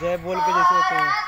जय बोल के जैसे होते हैं।